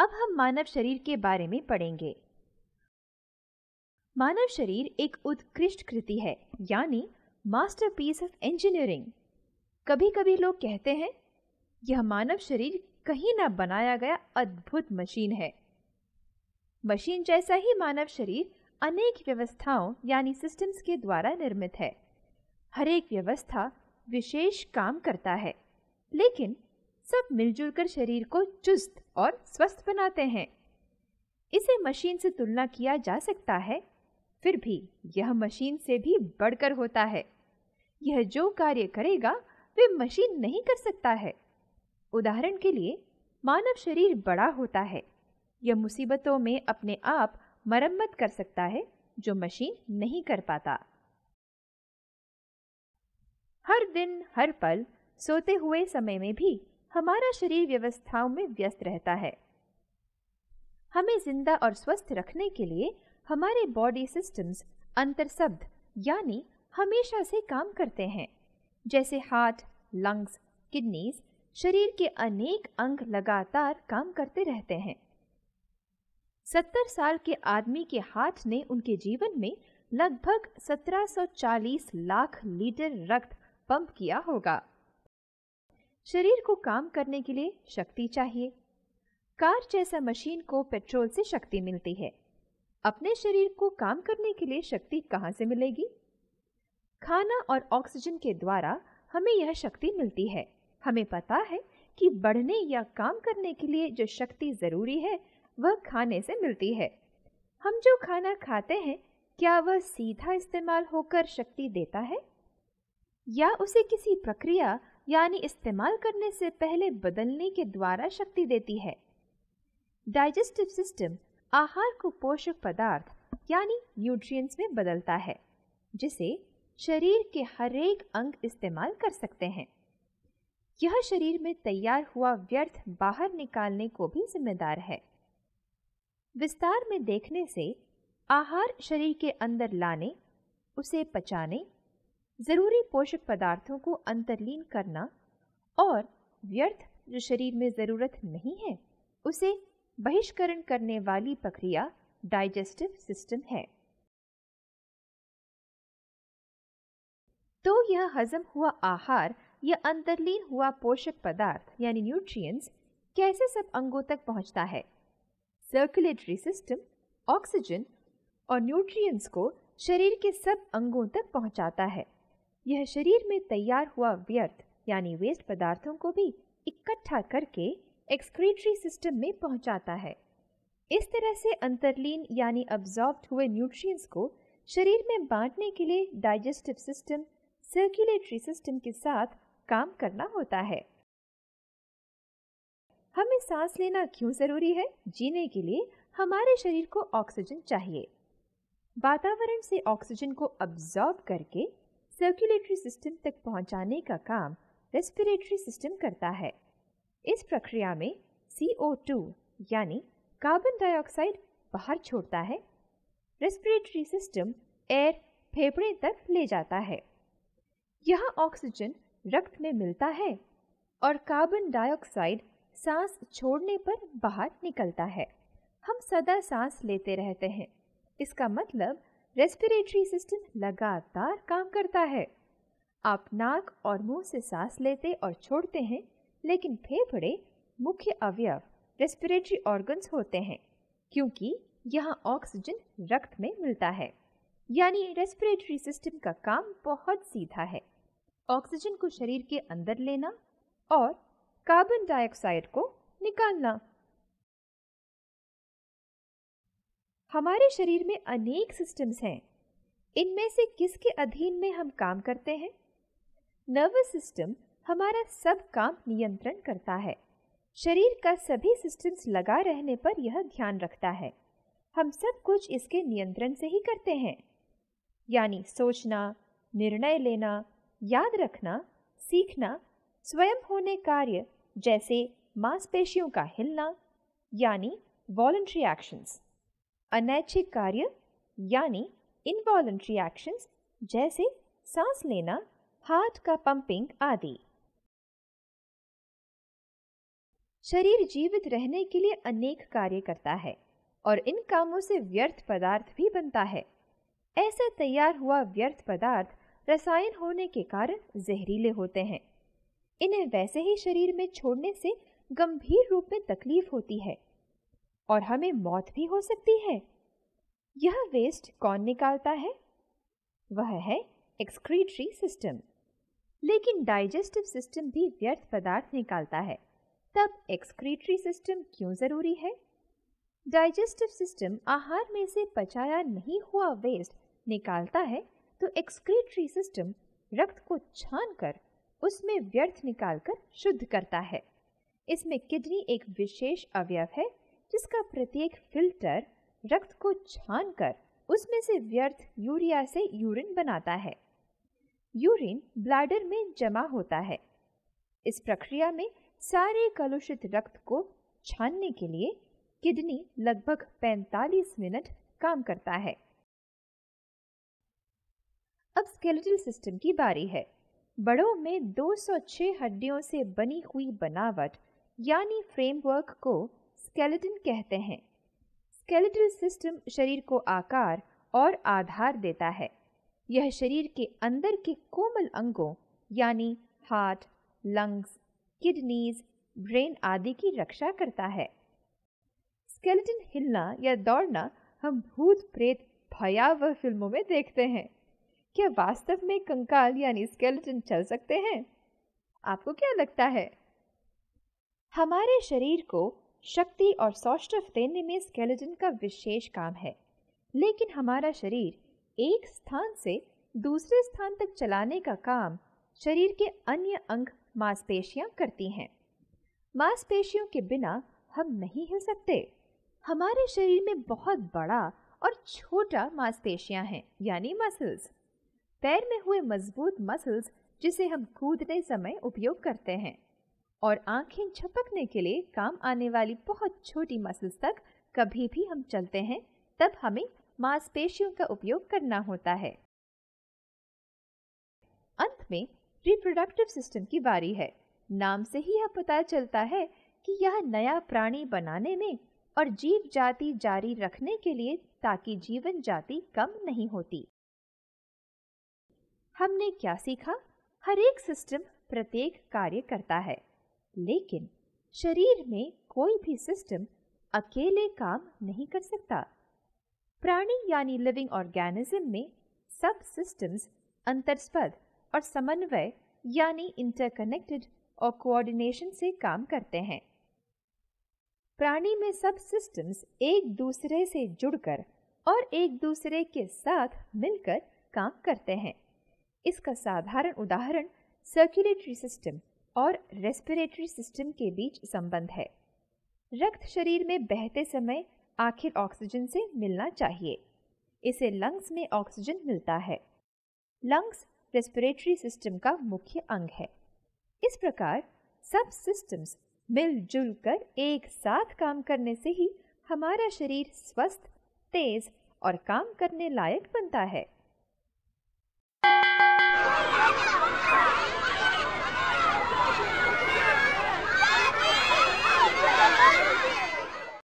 अब हम मानव शरीर के बारे में पढ़ेंगे। मानव शरीर एक उत्कृष्ट कृति है, यानी मास्टरपीस ऑफ़ इंजीनियरिंग कभी कभी लोग कहते हैं, यह मानव शरीर कहीं ना बनाया गया अद्भुत मशीन है। मशीन जैसा ही मानव शरीर अनेक व्यवस्थाओं, यानी सिस्टम्स के द्वारा निर्मित है। हर एक व्यवस्था विशेष काम करता है, लेकिन सब मिलजुल कर शरीर को चुस्त और स्वस्थ बनाते हैं। इसे मशीन से तुलना किया जा सकता है, फिर भी यह मशीन से भी बढ़कर होता है। यह जो कार्य करेगा, वे मशीन नहीं कर सकता है। उदाहरण के लिए, मानव शरीर बड़ा होता है। यह मुसीबतों में अपने आप मरम्मत कर सकता है, जो मशीन नहीं कर पाता। हर दिन, हर पल, सोते हुए समय में भी हमारा शरीर व्यवस्थाओं में व्यस्त रहता है। हमें ज़िंदा और स्वस्थ रखने के लिए हमारे बॉडी सिस्टम्स अंतरशब्द यानी हमेशा से काम करते हैं। जैसे हार्ट, लंग्स, किडनीज शरीर के अनेक अंग लगातार काम करते रहते हैं। सत्तर साल के आदमी के हार्ट ने उनके जीवन में लगभग 1740 लाख लीटर रक्त पंप किया होगा। शरीर को काम करने के लिए शक्ति चाहिए। कार जैसा मशीन को पेट्रोल से शक्ति मिलती है। अपने शरीर को काम करने के लिए शक्ति कहाँ से मिलेगी? खाना और ऑक्सीजन के द्वारा हमें यह शक्ति मिलती है। हमें पता है कि बढ़ने या काम करने के लिए जो शक्ति ज़रूरी है, वह खाने से मिलती है। हम जो खाना खाते हैं, क्या वह सीधा इस्तेमाल होकर शक्ति देता है? या उसे किसी प्रक्रिया यानी इस्तेमाल करने से पहले बदलने के द्वारा शक्ति देती है। डाइजेस्टिव सिस्टम आहार को पोषक पदार्थ यानी न्यूट्रिएंट्स में बदलता है, जिसे शरीर के हर एक अंग इस्तेमाल कर सकते हैं। यह शरीर में तैयार हुआ व्यर्थ बाहर निकालने को भी जिम्मेदार है। विस्तार में देखने से आहार शरीर के अंदर लाने, उसे पचाने ज़रूरी पोषक पदार्थों को अंतरलीन करना और व्यर्थ जो शरीर में ज़रूरत नहीं है, उसे बहिष्करण करने वाली प्रक्रिया डाइजेस्टिव सिस्टम है। तो यह हजम हुआ आहार या अंतरलीन हुआ पोषक पदार्थ यानी न्यूट्रिएंट्स कैसे सब अंगों तक पहुँचता है? सर्कुलेटरी सिस्टम ऑक्सीजन और न्यूट्रिएंट्स को शरीर के सब अंगों तक पहुंचाता है। यह शरीर में तैयार हुआ व्यर्थ, यानी वेस्ट पदार्थों को भी इकट्ठा करके एक्सक्रीटरी सिस्टम में पहुंचाता है। इस तरह से अंतरलीन, यानी अब्जॉर्ब हुए न्यूट्रिएंट्स को शरीर में बांटने के लिए डाइजेस्टिव सिस्टम सर्कुलेटरी सिस्टम के साथ काम करना होता है। हमें सांस लेना क्यों ज़रूरी है? जीने के लिए हमारे शरीर को ऑक्सीजन चाहिए। वातावरण से ऑक्सीजन को अब्जॉर्ब करके सर्कुलेटरी सिस्टम तक पहुँचाने का काम रेस्पिरेटरी सिस्टम करता है। इस प्रक्रिया में CO2 यानी कार्बन डाइऑक्साइड बाहर छोड़ता है। रेस्पिरेटरी सिस्टम एयर फेफड़े तक ले जाता है। यह ऑक्सीजन रक्त में मिलता है और कार्बन डाइऑक्साइड सांस छोड़ने पर बाहर निकलता है। हम सदा सांस लेते रहते हैं। इसका मतलब रेस्पिरेटरी सिस्टम लगातार काम करता है। आप नाक और मुँह से सांस लेते और छोड़ते हैं, लेकिन फेफड़े मुख्य अवयव रेस्पिरेटरी ऑर्गन्स होते हैं, क्योंकि यहाँ ऑक्सीजन रक्त में मिलता है। यानी रेस्पिरेटरी सिस्टम का काम बहुत सीधा है। ऑक्सीजन को शरीर के अंदर लेना और कार्बन डाइऑक्साइड को निकालना। हमारे शरीर में अनेक सिस्टम्स हैं। इनमें से किसके अधीन में हम काम करते हैं? नर्वस सिस्टम हमारा सब काम नियंत्रण करता है। शरीर का सभी सिस्टम्स लगा रहने पर यह ध्यान रखता है। हम सब कुछ इसके नियंत्रण से ही करते हैं। यानी सोचना, निर्णय लेना, याद रखना, सीखना, स्वयं होने कार्य जैसे मांसपेशियों का हिलना, यानी वॉलंट्री एक्शंस अनैच्छिक कार्य, यानी इनवॉलंट्री एक्शंस जैसे सांस लेना हार्ट का पंपिंग आदि। शरीर जीवित रहने के लिए अनेक कार्य करता है और इन कामों से व्यर्थ पदार्थ भी बनता है। ऐसे तैयार हुआ व्यर्थ पदार्थ रसायन होने के कारण जहरीले होते हैं। इन्हें वैसे ही शरीर में छोड़ने से गंभीर रूप में तकलीफ़ होती है। और हमें मौत भी हो सकती है। यह वेस्ट कौन निकालता है? वह है एक्सक्रीटरी सिस्टम लेकिन डाइजेस्टिव सिस्टम भी व्यर्थ पदार्थ निकालता है। तब एक्सक्रीटरी सिस्टम क्यों ज़रूरी है? डाइजेस्टिव सिस्टम आहार में से पचाया नहीं हुआ वेस्ट निकालता है तो एक्सक्रीटरी सिस्टम रक्त को छान कर उसमें व्यर्थ निकालकर शुद्ध करता है। इसमें किडनी एक विशेष अवयव है जिसका प्रत्येक फ़िल्टर रक्त को छान कर उसमें से व्यर्थ यूरिया से यूरिन बनाता है। यूरिन ब्लैडर में जमा होता है। इस प्रक्रिया में सारे कलुषित रक्त को छानने के लिए किडनी लगभग 45 मिनट काम करता है। अब स्केलेटल सिस्टम की बारी है। बड़ों में 206 हड्डियों से बनी हुई बनावट, यानी फ्रेमवर्क को स्केलेटन कहते हैं। स्केलेटल सिस्टम शरीर को आकार और आधार देता है। यह शरीर के अंदर के कोमल अंगों, यानी हार्ट, लंग्स, किडनीज, ब्रेन आदि की रक्षा करता है। स्केलेटन हिलना या दौड़ना हम भूत प्रेत भयावह फ़िल्मों में देखते हैं। क्या वास्तव में कंकाल यानी स्केलेटन चल सकते हैं? आपको क्या लगता है? हमारे शरीर को शक्ति और सौष्ठव देने में स्केलेटन का विशेष काम है। लेकिन हमारा शरीर एक स्थान से दूसरे स्थान तक चलाने का काम शरीर के अन्य अंग मांसपेशियाँ करती हैं। मांसपेशियों के बिना हम नहीं हिल सकते। हमारे शरीर में बहुत बड़ा और छोटा मांसपेशियाँ हैं, यानी मसल्स पैर में हुए मज़बूत मसल्स जिसे हम कूदने समय उपयोग करते हैं। और आँखें झपकने के लिए काम आने वाली बहुत छोटी मसल्स तक कभी भी हम चलते हैं, तब हमें मांसपेशियों का उपयोग करना होता है। अंत में रिप्रोडक्टिव सिस्टम की बारी है। नाम से ही यह पता चलता है कि यह नया प्राणी बनाने में और जीव जाति जारी रखने के लिए ताकि जीवन जाति कम नहीं होती। हमने क्या सीखा? हर एक सिस्टम प्रत्येक कार्य करता है। लेकिन शरीर में कोई भी सिस्टम अकेले काम नहीं कर सकता। प्राणी यानी लिविंग ऑर्गेनिज्म में सब सिस्टम्स अंतरस्पद और समन्वय यानी इंटरकनेक्टेड और कोऑर्डिनेशन से काम करते हैं। प्राणी में सब सिस्टम्स एक दूसरे से जुड़कर और एक दूसरे के साथ मिलकर काम करते हैं। इसका साधारण उदाहरण सर्कुलेटरी सिस्टम और रेस्पिरेटरी सिस्टम के बीच संबंध है। रक्त शरीर में बहते समय आखिर ऑक्सीजन से मिलना चाहिए। इसे लंग्स में ऑक्सीजन मिलता है। लंग्स रेस्पिरेटरी सिस्टम का मुख्य अंग है। इस प्रकार सब सिस्टम्स मिलजुल कर एक साथ काम करने से ही हमारा शरीर स्वस्थ, तेज और काम करने लायक बनता है।